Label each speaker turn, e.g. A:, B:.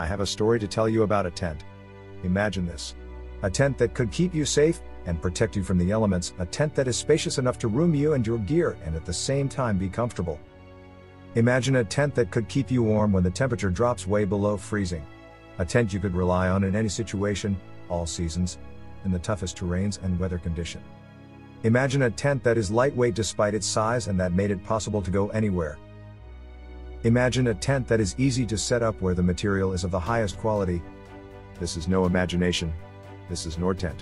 A: I have a story to tell you about a tent. Imagine this. A tent that could keep you safe and protect you from the elements, a tent that is spacious enough to room you and your gear and at the same time be comfortable. Imagine a tent that could keep you warm when the temperature drops way below freezing. A tent you could rely on in any situation, all seasons, in the toughest terrains and weather condition. Imagine a tent that is lightweight despite its size and that made it possible to go anywhere. Imagine a tent that is easy to set up where the material is of the highest quality. This is no imagination. This is Nortent.